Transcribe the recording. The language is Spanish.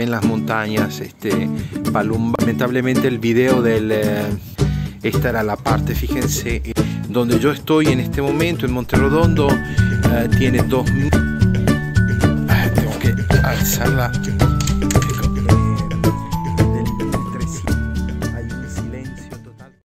en las montañas, este, Palumba. Lamentablemente el video del... eh, esta era la parte, fíjense, eh, donde yo estoy en este momento, en Monterredondo, eh, tiene dos... Ah, tengo que alzarla